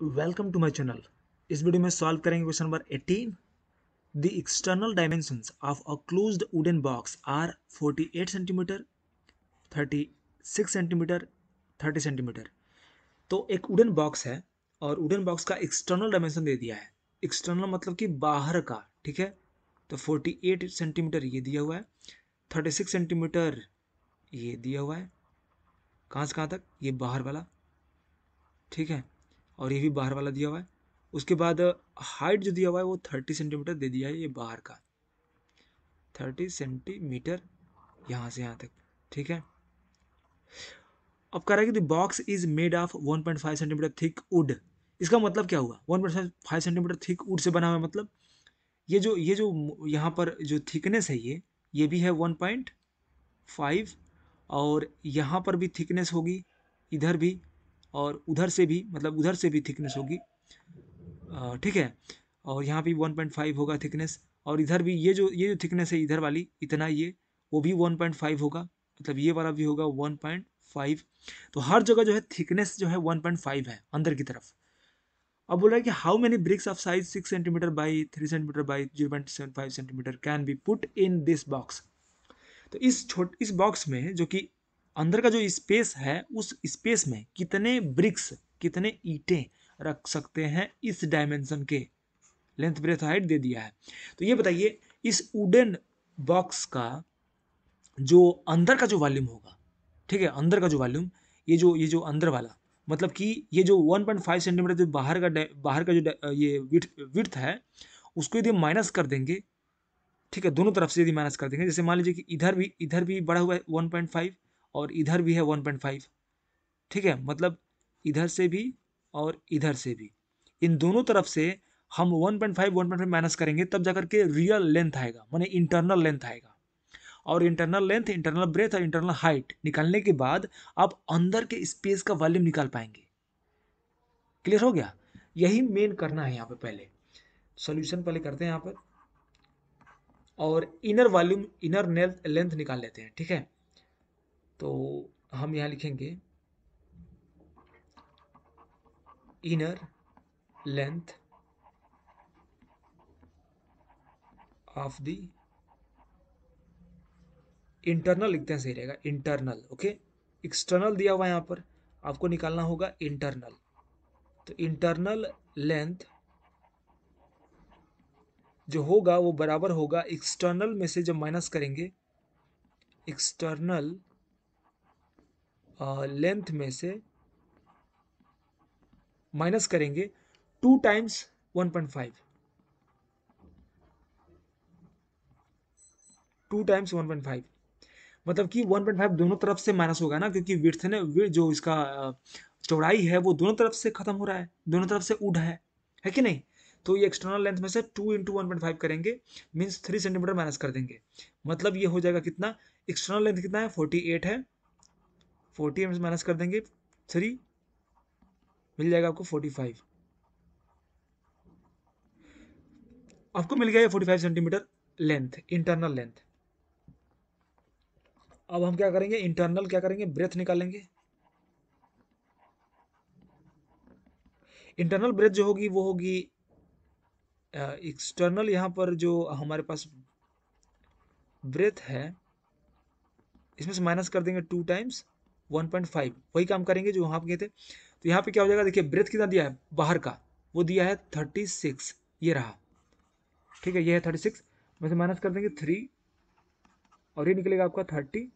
Welcome to my channel इस video में solve करेंगे question number 18 the external dimensions of a closed wooden box are 48 centimetre 36 centimetre 30 centimetre तो एक wooden box है और wooden box का एक्सटर्नल डायमेंशन दे दिया है। एक्सटर्नल मतलब कि बाहर का, ठीक है? तो 48 सेंटीमीटर ये दिया हुआ है 36 सेंटीमीटर ये दिया हुआ है। कहाँ से कहाँ तक? ये बाहर वाला, ठीक है? और ये भी बाहर वाला दिया हुआ है। उसके बाद हाइट जो दिया हुआ है, वो थर्टी सेंटीमीटर दे दिया है ये बाहर का। थर्टी सेंटीमीटर यहाँ से यहाँ तक, ठीक है? अब कह रहा है कि the box is made of 1.5 centimeter thick wood इसका मतलब क्या हुआ? 1.5 सेंटीमीटर थिक वुड से बना हुआ मतलब? ये जो ये जो यहाँ पर जो थिकनेस है ये ये भी है 1.5 और यहाँ पर भी थिकनेस होगी, इधर भी। और उधर से भी मतलब उधर से भी थिकनेस होगी। ठीक है? और यहाँ भी 1.5 होगा थिकनेस और इधर भी, ये जो ये जो थिकनेस है इधर वाली, इतना ये वो भी 1.5 होगा। मतलब ये वाला भी होगा 1.5 तो हर जगह जो है थिकनेस जो है 1.5 है, अंदर की तरफ़। अब बोल रहा है कि how many bricks of size six centimeter by three centimeter by zero point seven five centimeter can be put in this box तो इस छोट, इस बॉक्स में, जो कि अंदर का जो स्पेस है, उस स्पेस में कितने ब्रिक्स कितने ईंटें रख सकते हैं इस डायमेंशन के? लेंथ ब्रेथ हाइट दे दिया है। तो ये बताइए, इस वुडन बॉक्स का जो अंदर का जो वॉल्यूम होगा, ठीक है, अंदर का जो वॉल्यूम ये जो ये जो अंदर वाला मतलब कि ये जो 1.5 सेंटीमीटर जो बाहर का बाहर का जो ये विथ विथ है, उसको यदि माइनस कर देंगे, ठीक है, दोनों तरफ़ से यदि माइनस कर देंगे, जैसे मान लीजिए कि इधर भी इधर भी बढ़ा हुआ है 1.5 और इधर भी है 1.5 ठीक है मतलब इधर से भी और इधर से भी। इन दोनों तरफ़ से हम 1.5 1.5 माइनस करेंगे, तब जाकर के रियल लेंथ आएगा, माने इंटरनल लेंथ आएगा। और इंटरनल लेंथ इंटरनल ब्रेथ और इंटरनल हाइट निकालने के बाद आप अंदर के स्पेस का वॉल्यूम निकाल पाएँगे। क्लियर हो गया? यही मेन करना है यहाँ पे पहले। सॉल्यूशन पहले करते हैं यहाँ पर। और इनर वॉल्यूम इनर लेंथ निकाल लेते हैं, ठीक है? तो हम यहाँ लिखेंगे inner length of the internal लिखते हैं, सही रहेगा इंटरनल ओके एक्सटर्नल दिया हुआ है यहाँ पर, आपको निकालना होगा इंटरनल तो इंटरनल लेंथ जो होगा, वो बराबर होगा एक्सटर्नल में से जब माइनस करेंगे एक्सटर्नल लेंथ में से माइनस करेंगे two times one point five two times one point five मतलब कि वन पॉइंट फाइव दोनों तरफ़ से माइनस होगा ना, क्योंकि विर्थ ने जो इसका चौड़ाई है, वो दोनों तरफ़ से खत्म हो रहा है, दोनों तरफ़ से उड है है कि नहीं? तो ये एक्सटर्नल लेंथ में से two into one point five करेंगे मीन्स थ्री सेंटीमीटर माइनस कर देंगे। मतलब ये हो जाएगा कितना? एक्सटर्नल लेंथ कितना है? फोर्टी एट है। फोर्टी एम माइनस कर देंगे थ्री मिल जाएगा आपको फोर्टी फाइव आपको मिल गया forty five centimeter length internal length अब हम क्या करेंगे इंटरनल क्या करेंगे? ब्रेथ निकालेंगे। इंटरनल ब्रेथ जो होगी, वो होगी एक्सटर्नल यहाँ पर जो हमारे पास ब्रेथ है, इसमें से माइनस कर देंगे टू टाइम्स 1.5 वही काम करेंगे जो वहाँ पे गए थे। तो यहाँ पे क्या हो जाएगा, देखिए ब्रेथ कितना दिया है? बाहर का। वो दिया है 36 ये रहा। ठीक है, ये है 36 में से माइनस कर देंगे थ्री और ये निकलेगा आपका थर्टी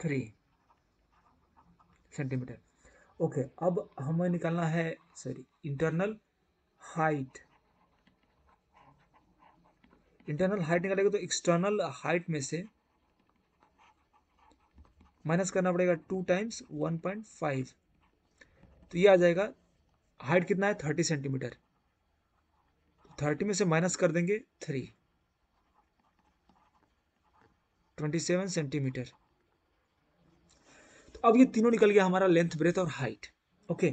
थ्री सेंटीमीटर ओके अब हमें निकालना है sorry internal height internal height निकालेगा तो एक्सटर्नल हाइट में से माइनस करना पड़ेगा two times one point five. तो ये आ जाएगा, हाइट कितना है? Thirty centimetre. थर्टी में से माइनस कर देंगे थ्री। Twenty seven centimetre. तो अब ये तीनों निकल गया हमारा लेंथ, ब्रेथ और हाइट। ओके।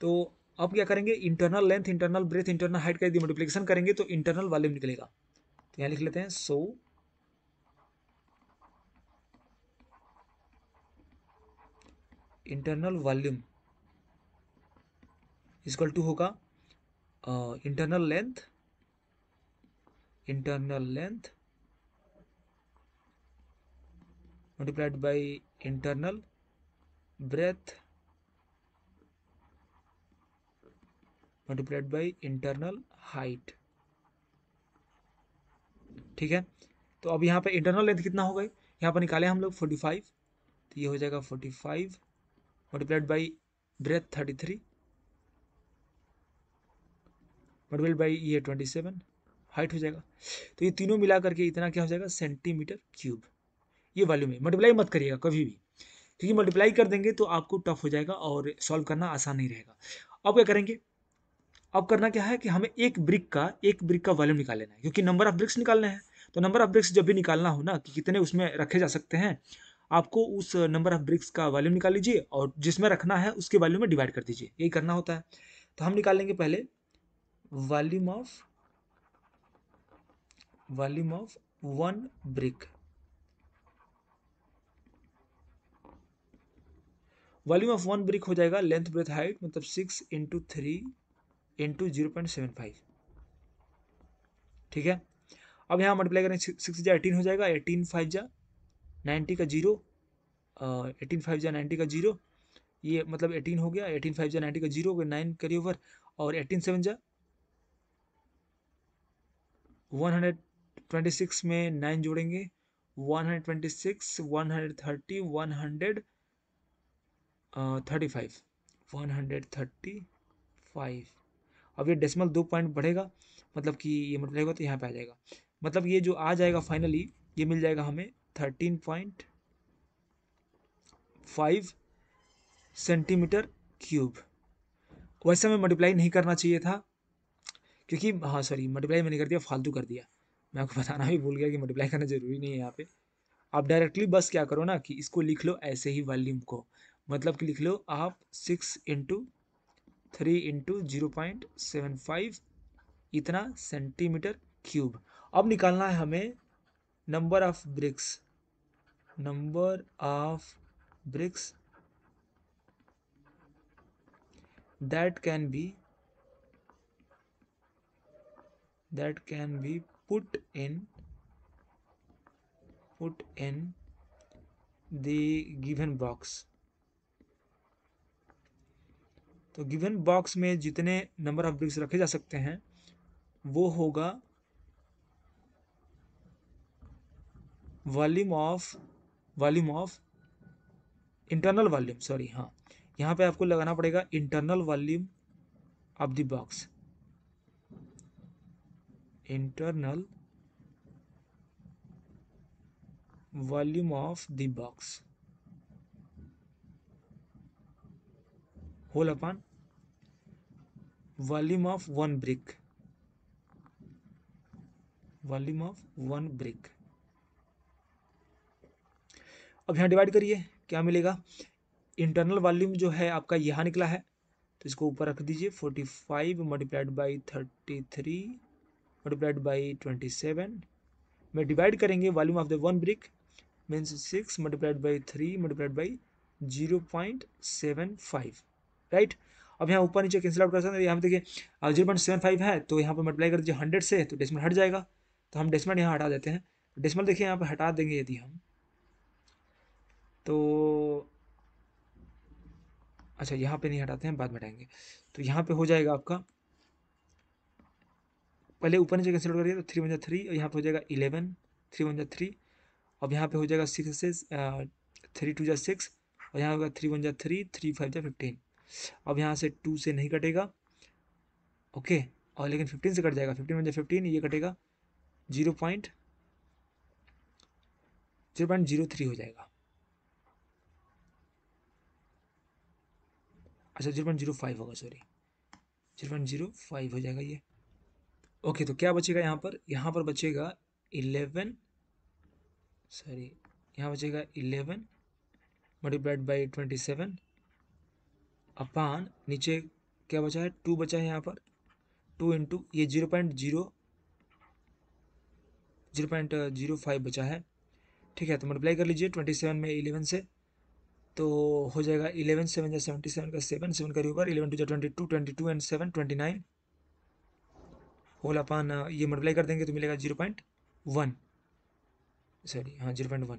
तो अब क्या करेंगे? Internal length, internal breadth, internal height का यदि मल्टीप्लीकेशन करेंगे तो इंटरनल वॉल्यूम निकलेगा। तो यहाँ लिख लेते हैं, so internal volume equal to होगा internal length internal length multiplied by internal breadth multiplied by internal height ठीक है? तो अब यहाँ पे इंटरनल लेंथ कितना हो गई? यहाँ पर निकाले हम लोग 45 तो ये हो जाएगा 45 multiplied by breadth 33 multiplied by ये 27 हाइट हो जाएगा। तो ये तीनों मिला करके इतना क्या हो जाएगा? सेंटीमीटर क्यूब ये वॉल्यूम है मल्टीप्लाई मत करिएगा कभी भी। क्योंकि मल्टीप्लाई कर देंगे तो आपको टफ हो जाएगा और सॉल्व करना आसान नहीं रहेगा। अब क्या करेंगे? अब करना क्या है कि हमें एक ब्रिक का, एक ब्रिक का वॉल्यूम निकाल लेना है। क्योंकि नंबर ऑफ़ ब्रिक्स निकालना है। तो नंबर ऑफ़ ब्रिक्स जब भी निकालना हो ना, कि कितने उसमें रखे जा सकते हैं आपको उस नंबर ऑफ़ ब्रिक्स का वॉल्यूम निकाल लीजिए और जिसमें रखना है उसके वॉल्यूम में डिवाइड कर दीजिए। यही करना होता है। तो हम निकाल लेंगे पहले volume of volume of one brick volume of one brick हो जाएगा लेंथ ब्रेथ हाइट मतलब six into three into zero point seven five ठीक है? अब यहाँ मल्टीप्लाई करें सिक्स जा एटीन हो जाएगा एटीन फाइव जा। नाइन्टी का ज़ीरो एटीन फाइव जा नाइन्टी का ज़ीरो, ये मतलब एटीन हो गया, एटीन फाइव जा नाइन्टी का ज़ीरो हो गया नाइन करी ओवर और एटीन सेवन जा वन हंड्रेड ट्वेंटी सिक्स में नाइन जोड़ेंगे, one hundred twenty six, one hundred thirty, one hundred thirty five, one hundred thirty five. अब ये डेसिमल दो पॉइंट बढ़ेगा मतलब कि ये मल्टीप्लाई होगा तो यहाँ पे आ जाएगा। मतलब ये जो आ जाएगा फाइनली ये मिल जाएगा हमें thirteen point five centimeter cube वैसे हमें मल्टीप्लाई नहीं करना चाहिए था, क्योंकि हाँ सॉरी मल्टीप्लाई मैंने कर दिया, फालतू कर दिया। मैं आपको बताना भी भूल गया कि मल्टीप्लाई करना ज़रूरी नहीं है यहाँ पे। आप डायरेक्टली बस क्या करो ना, कि इसको लिख लो ऐसे ही वॉल्यूम को। मतलब कि लिख लो आप six into three into zero point seven five इतना सेंटीमीटर क्यूब अब निकालना है हमें number of bricks number of bricks that can be that can be put in put in the given box तो गिवन बॉक्स में जितने number of BRICS रखे जा सकते हैं, वो होगा volume of volume of internal volume sorry हाँ। यहाँ पे आपको लगाना पड़ेगा internal volume of the box. Internal volume of the box. Whole upon. Volume of one brick. Volume of one brick. अब यहाँ डिवाइड करिए, क्या मिलेगा? इंटरनल वॉल्यूम जो है आपका यहाँ निकला है तो इसको ऊपर रख दीजिए forty five multiplied by thirty three multiplied by twenty seven में डिवाइड करेंगे volume of the one brick means six multiplied by three multiplied by zero point seven five right अब यहाँ ऊपर नीचे कैंसिल आउट कर सकते हैं। यहाँ पे देखिए ज़ीरो पॉइंट सेवन फाइव है तो यहाँ पर मल्टीप्लाई कर दीजिए हंड्रेड से तो डेसिमल हट जाएगा। तो हम डेसिमल यहाँ हटा देते हैं। डेसिमल देखिए यहाँ पर हटा देंगे यदि हम तो अच्छा यहाँ पे नहीं हटाते हैं, बाद में हटाएँगे। तो यहाँ पे हो जाएगा आपका, पहले ऊपर नीचे कैंसिल करिए तो थ्री वन जा थ्री और यहाँ पे हो जाएगा इलेवन थ्री वन जा थ्री अब यहाँ पे हो जाएगा सिक्स से थ्री टू जा सिक्स और यहाँ होगा थ्री वन जा थ्री थ्री फाइव जा फिफ्टीन अब यहाँ से टू से नहीं कटेगा, ओके, और लेकिन फिफ्टीन से कट जाएगा फिफ्टीन वन जा फिफ्टीन ये कटेगा zero point zero point zero three हो जाएगा। अच्छा ज़ीरो पॉइंट ज़ीरो फाइव होगा sorry zero point zero five हो जाएगा ये। ओके तो क्या बचेगा यहाँ पर? यहाँ पर बचेगा इलेवन सॉरी यहाँ बचेगा eleven multiplied by twenty seven upon नीचे क्या बचा है? टू बचा है यहाँ पर। टू इंटू ये zero point zero zero point zero five बचा है। ठीक है तो मल्टीप्लाई कर लीजिए ट्वेंटी सेवन में इलेवन से। तो हो जाएगा इलेवन सेवन या सेवेंटी सेवन का सेवन सेवन का ऊपर, इलेवन टू जा twenty two twenty two and seven, twenty nine. Whole upon ये मल्टीप्लाई कर देंगे तो मिलेगा ज़ीरो पॉइंट वन। सॉरी हाँ ज़ीरो पॉइंट वन।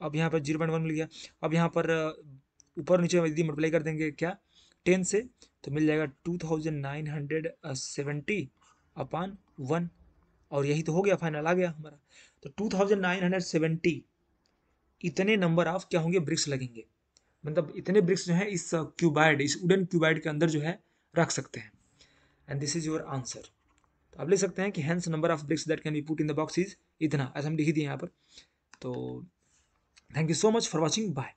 अब यहाँ पर ज़ीरो पॉइंट वन मिल गया। अब यहाँ पर ऊपर नीचे यदि मल्टीप्लाई कर देंगे क्या? टेन से तो मिल जाएगा two thousand nine hundred seventy upon one. और यही तो हो गया, फाइनल आ गया हमारा। तो two thousand nine hundred seventy इतने नंबर ऑफ़ क्या होंगे? ब्रिक्स लगेंगे। मतलब इतने ब्रिक्स जो है इस क्यूबाइड इस वुडन क्यूबाइड के अंदर जो है रख सकते हैं। And this is your answer तो आप लिख सकते हैं कि hence number of bricks that can be put in the box is इतना, ऐसा हम लिख दिए यहाँ पर। तो thank you so much for watching bye